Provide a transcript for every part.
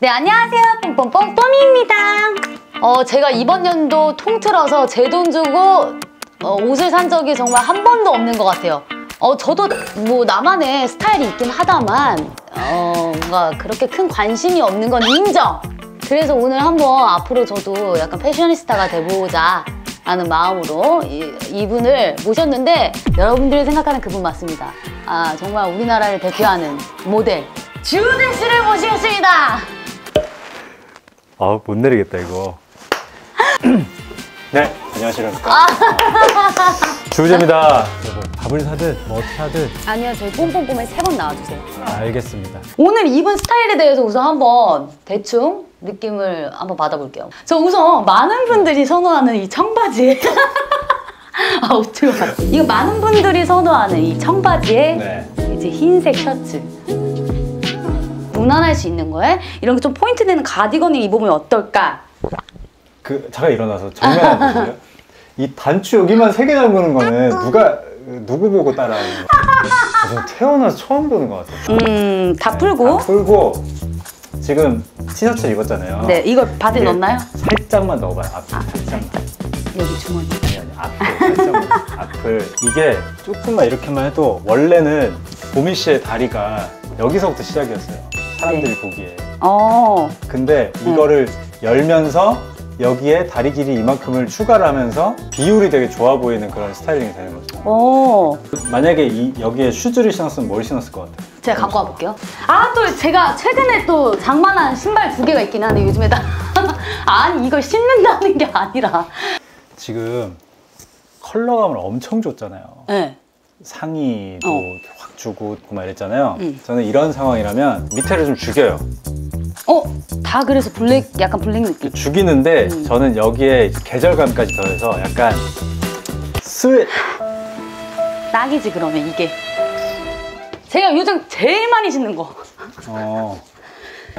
네, 안녕하세요. 뽕뽕뽕 뽀미입니다. 어, 제가 이번 연도 통틀어서 제 돈 주고 어, 옷을 산 적이 정말 한 번도 없는 것 같아요. 어, 저도 뭐 나만의 스타일이 있긴 하다만 어, 뭔가 그렇게 큰 관심이 없는 건 인정. 그래서 오늘 한번 앞으로 저도 약간 패셔니스타가 돼보자 라는 마음으로 이, 이분을 모셨는데 여러분들이 생각하는 그분 맞습니다. 아, 정말 우리나라를 대표하는 모델 주은혜 씨를 모시겠습니다. 아, 못 내리겠다, 이거. 네, 안녕하십니까. 아. 주우재입니다. 여러분, 밥을 사든, 뭐 어떻게 하든. 아니요, 저희 뽕뽕뽕에 세 번 나와주세요. 알겠습니다. 오늘 입은 스타일에 대해서 우선 한번 대충 느낌을 한번 받아볼게요. 저 우선 많은 분들이 선호하는 이 청바지에 아, 어떻게 봐. 이거 많은 분들이 선호하는 이 청바지에 네. 이제 흰색 셔츠. 무난할 수 있는 거에 이런 게 좀 포인트 되는 가디건을 입으면 어떨까? 그, 잠깐 일어나서 정면 안 보세요? 이 단추 여기만 세 개 잠그는 거는 누가, 누구 보고 따라하는 거야? 태어나서 처음 보는 것 같아요. 음, 다 풀고. 다 풀고, 지금 티셔츠 입었잖아요. 네, 이걸 이게 넣나요? 살짝만 넣어봐요. 앞에 살짝만. 여기 주머니. 아니 아니 앞을 살짝만 앞을 이게 조금만 이렇게만 해도 원래는 보미 씨의 다리가 여기서부터 시작이었어요 사람들이 네. 보기에 어, 근데 이거를 열면서 여기에 다리 길이 이만큼을 추가를 하면서 비율이 되게 좋아 보이는 그런 스타일링이 되는 거죠 어. 만약에 이 여기에 슈즈를 신었으면 뭘 신었을 것 같아요? 제가 갖고 와볼게요. 아, 또 제가 최근에 또 장만한 신발 두 개가 있긴 하네, 요즘에 다. 아니, 이걸 신는다는 게 아니라. 지금 컬러감을 엄청 줬잖아요 네. 상의도 어. 확 주고 막 이랬잖아요 음. 저는 이런 상황이라면 밑에를 좀 죽여요 어, 다 그래서 블랙, 약간 블랙 느낌. 죽이는데 음. 저는 여기에 계절감까지 더해서 약간 스웨 딱이지, 그러면 이게. 제가 요즘 제일 많이 신는 거. 어,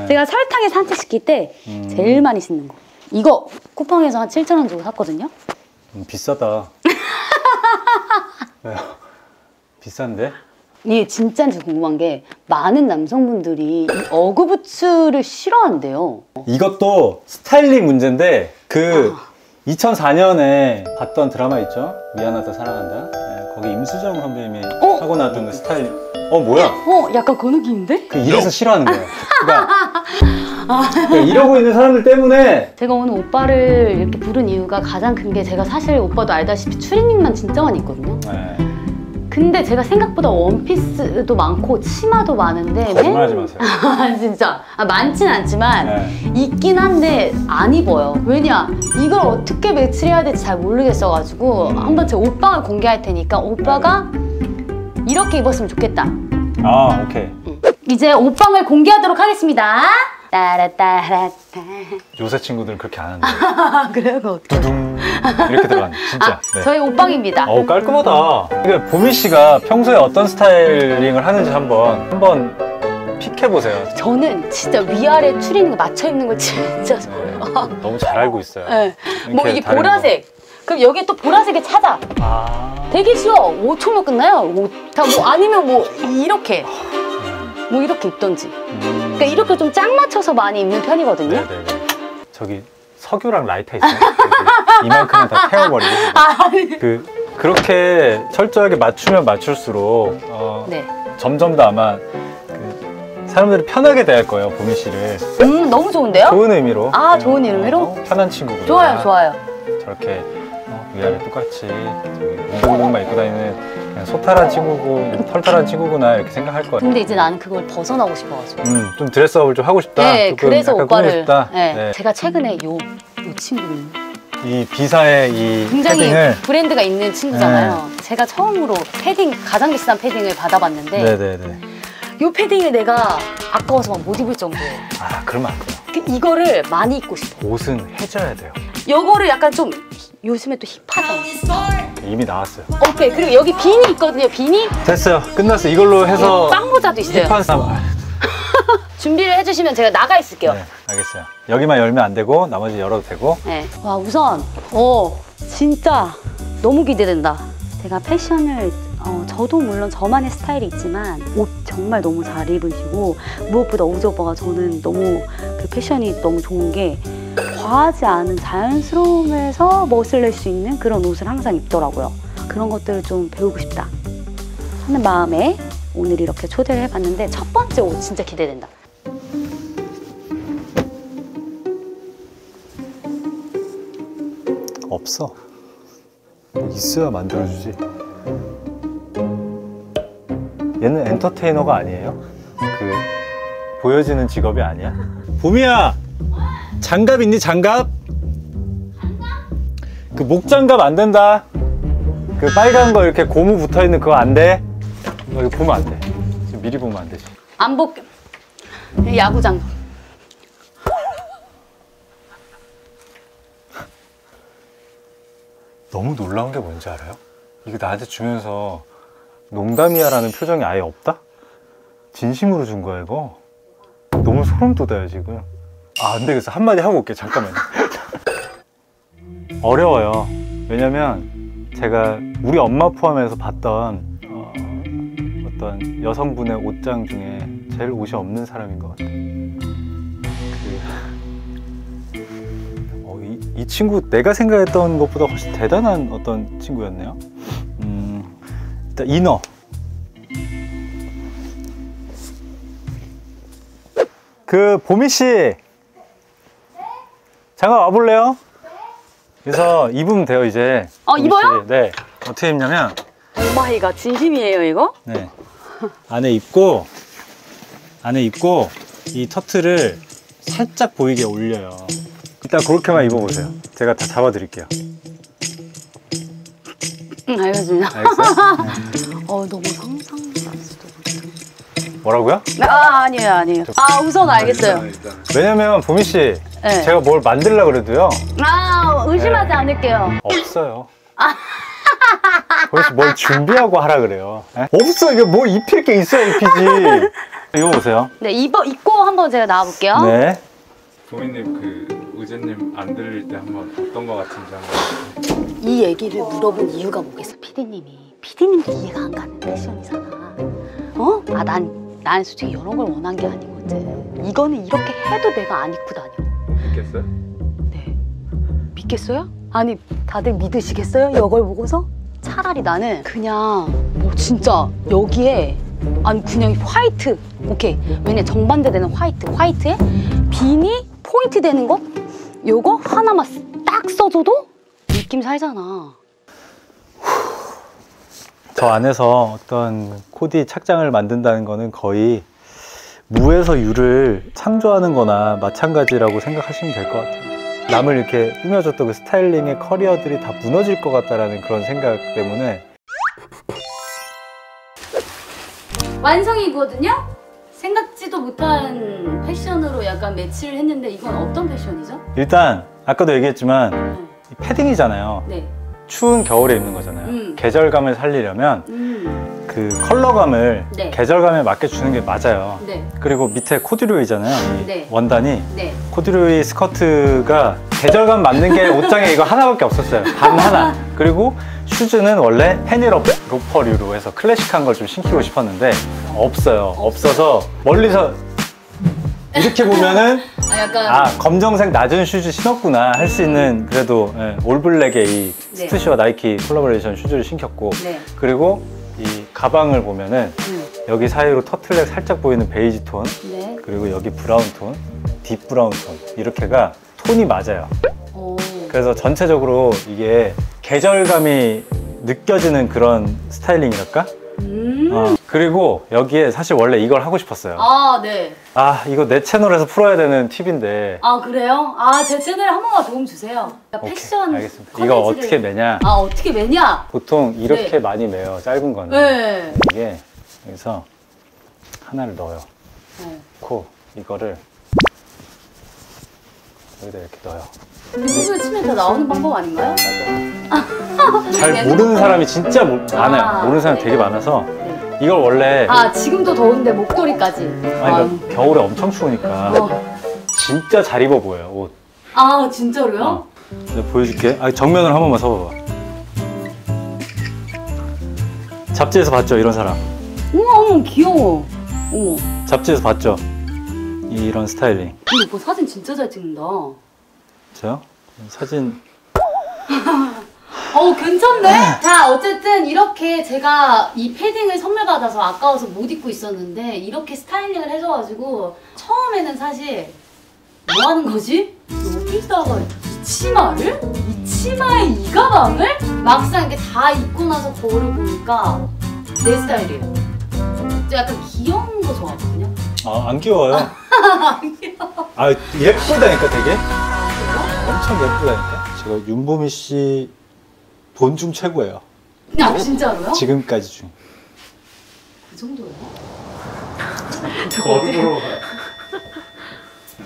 제가 설탕이 산책시킬 때 음. 제일 많이 신는 거. 이거 쿠팡에서 한 7,000원 주고 샀거든요. 음, 비싸다. 왜요? 비싼데? 이게 진짜인지 궁금한 게 많은 남성분들이 이 어그부츠를 싫어한대요. 이것도 스타일링 문제인데 그 2004년에 봤던 드라마 있죠? 미안하다 사랑한다. 네, 거기 임수정 선배님이 어? 하고 나왔던 그 스타일. 어 뭐야? 어, 약간 그 느낌인데? 그 이래서 싫어하는 거예요. 그러니까, 그러니까 이러고 있는 사람들 때문에 제가 오늘 오빠를 이렇게 부른 이유가 가장 큰 게 제가 사실 오빠도 알다시피 추리닝만 진짜 많이 있거든요. 네, 근데 제가 생각보다 원피스도 많고 치마도 많은데 거짓말하지 마세요. 맨- 진짜 아, 많진 않지만 네. 있긴 한데 안 입어요. 왜냐 이걸 어떻게 매치해야 될지 잘 모르겠어가지고 음. 한번 제 옷방을 공개할 테니까 오빠가 이렇게 입었으면 좋겠다. 아 오케이. 이제 옷방을 공개하도록 하겠습니다. 따라따라따. 요새 친구들은 그렇게 안 하는데 아 그래요? 그거 어떡해. 두둥 이렇게 들어가는 진짜. 아, 네. 저희 옷방입니다. 어우 깔끔하다. 그러니까 보미 씨가 평소에 어떤 스타일링을 하는지 한번 한번 픽해 보세요. 저는 진짜 위아래 추리닝 맞춰 입는 걸 진짜 좋아해요. 너무 잘 알고 있어요. 네. 뭐 이렇게 이게 다른 보라색. 그럼 여기에 또 보라색에 찾아. 거. 아. 되게 쉬워. 5초면 끝나요. 다뭐 아니면 뭐 이렇게 뭐 이렇게 입던지. 음. 그러니까 이렇게 좀 짝 맞춰서 많이 입는 편이거든요. 네네네. 저기 석유랑 라이터 있어요. 이만큼은 다 태워버리고. 아, 아니. 그 그렇게 철저하게 맞추면 맞출수록 어, 네. 점점 더 아마 그 사람들이 편하게 대할 거예요 보미 씨를 음 너무 좋은데요? 좋은 의미로. 아, 좋은 의미로? 어, 편한 친구구나. 좋아요, 좋아요. 저렇게 어, 위아래 똑같이 운동복만 입고 다니는 소탈한 친구고 털탈한 친구구나 이렇게 생각할 거예요. 근데 이제 나는 그걸 벗어나고 싶어가지고. 음, 좀 드레스업을 좀 하고 싶다. 네, 그래서 오빠를. 네. 네. 제가 최근에 요, 요 친구를 이 비사의 이 굉장히 패딩을 브랜드가 있는 친구잖아요. 제가 처음으로 패딩 가장 비싼 패딩을 받아봤는데 네네네. 요 패딩을 내가 아까워서 막 못 입을 정도예요. 아 그러면 안 돼요. 그 이거를 많이 입고 싶어. 옷은 해줘야 돼요. 요거를 약간 좀 요즘에 또 힙하잖아. 이미 나왔어요. 오케이 그리고 여기 비니 있거든요. 비니 됐어요. 끝났어. 이걸로 해서 빵 모자도 있어요. 힙한 사람. 준비를 해주시면 제가 나가 있을게요. 네, 알겠어요. 여기만 열면 안 되고 나머지 열어도 되고. 네. 와 우선 어 진짜 너무 기대된다. 제가 패션을 어, 저도 물론 저만의 스타일이 있지만 옷 정말 너무 잘 입으시고 무엇보다 오즈 오빠가 저는 너무 그 패션이 너무 좋은 게 과하지 않은 자연스러움에서 멋을 낼 수 있는 그런 옷을 항상 입더라고요. 그런 것들을 좀 배우고 싶다 하는 마음에 오늘 이렇게 초대를 해봤는데 첫 번째 옷 진짜 기대된다. 없어. 뭐 있어야 만들어주지. 얘는 엔터테이너가 아니에요? 그 보여지는 직업이 아니야? 봄이야, 장갑 있니 장갑? 그 목장갑 안 된다. 그 빨간 거 이렇게 고무 붙어 있는 그거 안 돼. 너 이거 보면 안 돼. 지금 미리 보면 안 되지. 안 복, 야구장. 너무 놀라운 게 뭔지 알아요? 이거 나한테 주면서 농담이야 라는 표정이 아예 없다? 진심으로 준 거야 이거 너무 소름 돋아요 지금 아 안 되겠어 한마디 하고 올게 잠깐만요. 어려워요. 왜냐면 제가 우리 엄마 포함해서 봤던 어, 어떤 여성분의 옷장 중에 제일 옷이 없는 사람인 것 같아요. 그, 어, 이, 이 친구 내가 생각했던 것보다 훨씬 대단한 어떤 친구였네요. 음, 일단 이너. 그 보미 씨, 잠깐 와볼래요? 그래서 입으면 돼요 이제. 어, 입어요? 씨. 네. 어떻게 입냐면, 오마이가 진심이에요 이거? 네. 안에 입고, 안에 입고 이 터트를 살짝 보이게 올려요. 일단 그렇게만 입어보세요. 제가 다 잡아드릴게요. 응 알겠습니다. 알겠어요? 어 너무 상상할 수도 못해. 뭐라고요? 아 아니에요 아니에요. 아 우선 알겠어요. 왜냐면 보미 씨, 네. 제가 뭘 만들려 그래도요 아 의심하지 네. 않을게요. 없어요. 보미 씨뭘 준비하고 하라 그래요. 에? 없어 이게 뭐 입힐 게 있어야 입히지. 이거 보세요. 네 입어 입고 한번 제가 나와볼게요. 네. 도민님 그 의제님 안 들릴 때 한번 어떤 거 같은지 한번 이 얘기를 물어본 이유가 뭐겠어 피디님이 피디님도 이해가 안 가는 패션이잖아 어? 아난난 솔직히 이런 걸 원한 게 아니거든 이거는 이렇게 해도 내가 안 입고 다녀 있겠어요? 네 믿겠어요? 아니 다들 믿으시겠어요? 이걸 보고서? 차라리 나는 그냥 뭐 진짜 여기에 아니 그냥 화이트 오케이 왜냐 정반대 되는 화이트 화이트에 비니 포인트 되는 거 요거 하나만 딱 써줘도 느낌 살잖아 저 안에서 어떤 코디 착장을 만든다는 거는 거의 무에서 유를 창조하는 거나 마찬가지라고 생각하시면 될 것 같아요. 남을 이렇게 꾸며줬던 그 스타일링의 커리어들이 다 무너질 것 같다라는 그런 생각 때문에 완성이거든요? 생각지도 못한 패션으로 약간 매치를 했는데 이건 어떤 패션이죠? 일단 아까도 얘기했지만 네. 이 패딩이잖아요. 네. 추운 겨울에 입는 거잖아요. 음. 계절감을 살리려면 음. 그 컬러감을 네. 계절감에 맞게 주는 게 맞아요. 네. 그리고 밑에 코듀로이잖아요. 이 네. 원단이 네. 코듀로이 스커트가 계절감 맞는 게 옷장에 이거 하나밖에 없었어요. 단 하나. 그리고 슈즈는 원래 페니 로퍼류로 해서 클래식한 걸 좀 신기고 싶었는데 없어요. 없어서 멀리서 이렇게 보면은 아 아 검정색 낮은 슈즈 신었구나 할 수 있는 그래도 예, 올블랙의 이 네. 스투시와 나이키 콜라보레이션 슈즈를 신겼고 네. 그리고 이 가방을 보면은 음. 여기 사이로 터틀넥 살짝 보이는 베이지 톤 네. 그리고 여기 브라운 톤, deep 브라운 톤 이렇게가 톤이 맞아요. 오. 그래서 전체적으로 이게 계절감이 느껴지는 그런 스타일링이랄까? 그리고 여기에 사실 원래 이걸 하고 싶었어요. 아 네. 아 이거 내 채널에서 풀어야 되는 팁인데 아 그래요? 아 제 채널에 한 번만 도움 주세요. 그러니까 오케이, 패션. 알겠습니다. 이거 컨텐츠를- 어떻게 매냐? 아 어떻게 매냐? 보통 이렇게 네. 많이 매요. 짧은 거는 네. 이게 여기서 하나를 넣어요. 네. 코 이거를 여기다 이렇게 넣어요. 유튜브에 치면 다 나오는 방법 아닌가요? 잘 모르는 사람이 진짜 모- 많아요. 아, 모르는 사람 네. 되게 많아서 네. 이걸 원래 아 지금도 더운데 목도리까지. 아니, 그러니까 겨울에 엄청 추우니까 어. 진짜 잘 입어 보여요 옷. 아 진짜로요? 어. 내가 보여줄게. 아, 정면을 한 번만 서봐봐. 잡지에서 봤죠 이런 사람. 어머 어머 귀여워. 어머. 잡지에서 봤죠 이런 스타일링. 근데 오빠 사진 진짜 잘 찍는다. 저요? 사진 어 괜찮네. 자 어쨌든 이렇게 제가 이 패딩을 선물 받아서 아까워서 못 입고 있었는데 이렇게 스타일링을 해줘가지고 처음에는 사실 뭐 하는 거지? 여기다가 이 치마를? 이 치마에 이 가방을? 막상 이렇게 다 입고 나서 거울을 보니까 내 스타일이에요. 저 약간 귀여운 거 좋아하거든요. 아, 안 귀여워요. 아 예쁘다니까 되게. 엄청 예쁘다니까. 제가 윤보미 씨 본 중 최고예요. 아 진짜로요? 지금까지 중. 그 정도예요? 거울로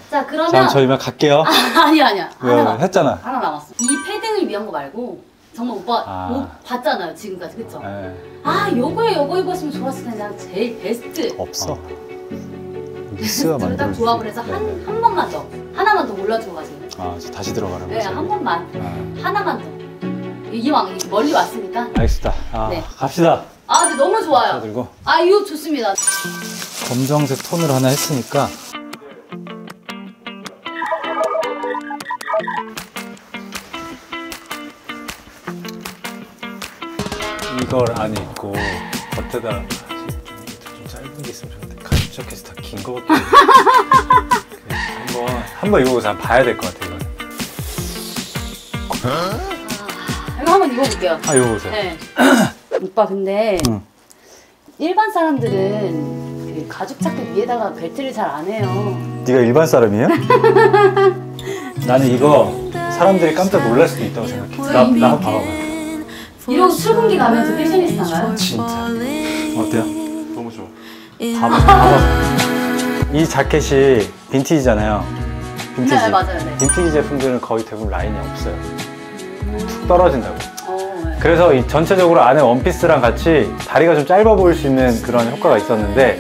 자 그러면 자 저희만 갈게요. 아니 아니야 왜, 하나. 했잖아. 하나 남았어. 이 패딩을 위한 거 말고 정말 오빠 아. 옷 봤잖아요 지금까지 그쵸? 예, 아 요거에 요거 입었으면 좋았을 텐데 난 제일 베스트. 없어. 미스가 둘다 만들어주지. 조합을 해서 네. 한, 한 번만 더 하나만 더 올려주고 가세요. 아, 저 다시 들어가라고. 네, 한 번만 아, 하나만 더. 이왕 멀리 왔으니까. 알겠습니다. 아, 네. 갑시다. 아 근데 너무 자 좋아요. 들고 아 이거 좋습니다. 검정색 톤으로 하나 했으니까 이걸 안 입고 겉에다 좀 짧은 게 있으면 좋은데 가죽 자켓이 다긴거 같아. 한번 한번. 한번 봐야 될 것 같아 이거. 한번 입어볼게요. 아 입어보세요. 네. 오빠 근데 응. 일반 사람들은 그 가죽 자켓 위에다가 벨트를 잘 안 해요. 네가 일반 사람이에요? 나는 이거 사람들이 깜짝 놀랄 수도 있다고 생각해. 나, 나 한번 봐봐. 이러고 출근기 가면서 패셔니스타인가요? 진짜. 어때요? 너무 좋아. 봐봐, 봐봐. 이 자켓이 빈티지잖아요. 빈티지. 네 맞아요. 네. 빈티지 제품들은 거의 대부분 라인이 없어요. 툭 떨어진다고. 어, 네. 그래서 이 전체적으로 안에 원피스랑 같이 다리가 좀 짧아 보일 수 있는 그런 효과가 있었는데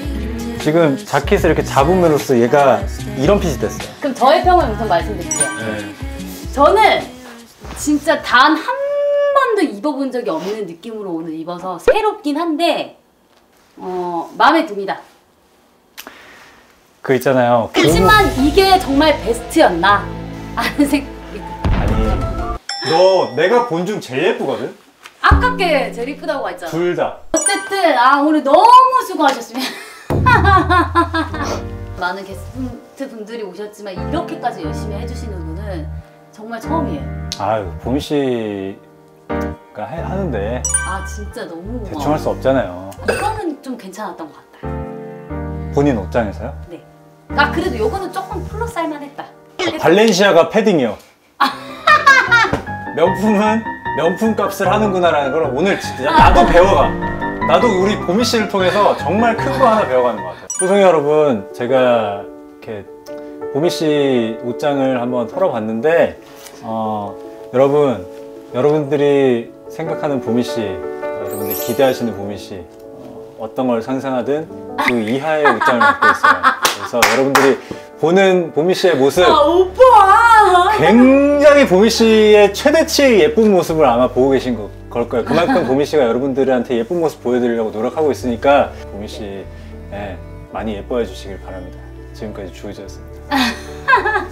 지금 자켓을 이렇게 잡음으로써 얘가 이런 핏이 됐어요. 그럼 저의 평을 우선 말씀드릴게요. 네. 저는 진짜 단 한 번도 입어본 적이 없는 느낌으로 오늘 입어서 새롭긴 한데 어 마음에 듭니다. 그 있잖아요. 하지만 이게 정말 베스트였나 하는 아니, 너 내가 본 중 제일 예쁘거든? 아깝게 제일 이쁘다고 했잖아. 둘 다. 어쨌든 아 오늘 너무 수고하셨습니다. 많은 게스트 분들이 오셨지만 이렇게까지 열심히 해주시는 분은 정말 처음이에요. 아유, 보미 씨가 해- 하는데 아 진짜 너무 고마워. 대충 할 수 없잖아요. 이거는 좀 괜찮았던 것 같다. 본인 옷장에서요? 네. 아 그래도 요거는 조금 플러스 할만했다. 발렌시아가 패딩이요. 명품은 명품 값을 하는구나라는 걸 오늘 진짜 나도 배워가. 나도 우리 보미 씨를 통해서 정말 큰 거 하나 배워가는 것 같아요. 소송이 여러분, 제가 이렇게 보미 씨 옷장을 한번 털어봤는데, 어, 여러분, 여러분들이 생각하는 보미 씨, 여러분들이 기대하시는 보미 씨, 어, 어떤 걸 상상하든 그 이하의 옷장을 갖고 있어요. 그래서 여러분들이 보는 보미 씨의 모습, 아 오빠. 굉장히 보미 씨의 최대치의 예쁜 모습을 아마 보고 계신 거- 걸 거예요. 그만큼 보미 씨가 여러분들한테 예쁜 모습 보여드리려고 노력하고 있으니까 보미 씨 예, 많이 예뻐해 주시길 바랍니다. 지금까지 주의자였습니다.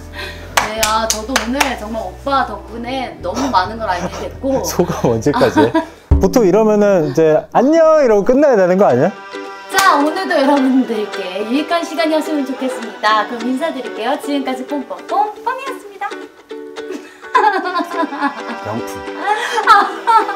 네, 아 저도 오늘 정말 오빠 덕분에 너무 많은 걸 알게 됐고 소감 언제까지? 보통 이러면은 이제 안녕 이러고 끝나야 되는 거 아니야? 자 오늘도 여러분들께 유익한 시간이었으면 좋겠습니다. 그럼 인사드릴게요. 지금까지 뽕뽕뽕 뽕이었습니다. 명품.